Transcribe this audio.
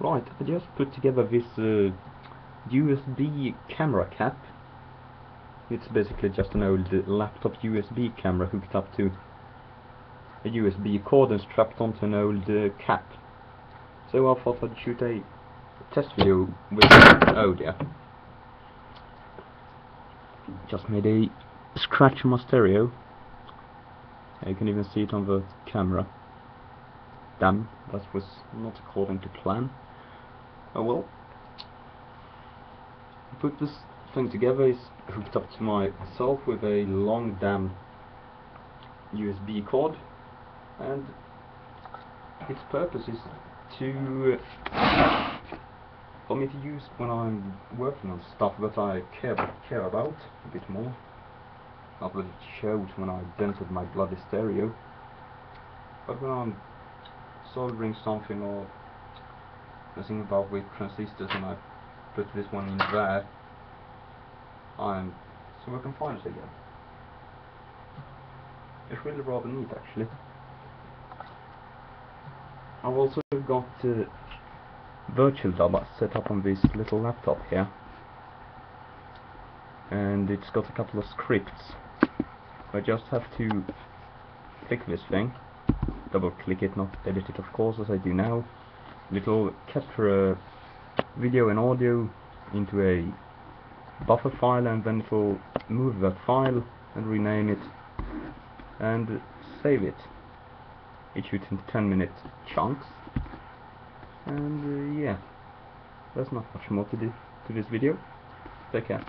Right, I just put together this uh, USB camera cap. It's basically just an old laptop USB camera hooked up to a USB cord and strapped onto an old uh, cap. So I thought I'd shoot a test video with oh yeah. Just made a scratch on my stereo. You can even see it on the camera. Damn, that was not according to plan. Oh well. I put this thing together, it's hooked up to myself with a long damn USB cord and its purpose is to uh, for me to use when I'm working on stuff that I care care about a bit more. Not that it showed when I dented my bloody stereo, but when I'm soldering something or messing about with transistors and I put this one in there, I'm so I can find it again. It's really rather neat actually. I've also got uh, VirtualDub set up on this little laptop here and it's got a couple of scripts I just have to click this thing double click it, not edit it of course as I do now it'll capture video and audio into a buffer file and then it'll move that file and rename it and save it. It shoots in 10 minute chunks. And uh, yeah there's not much more to do to this video. Take care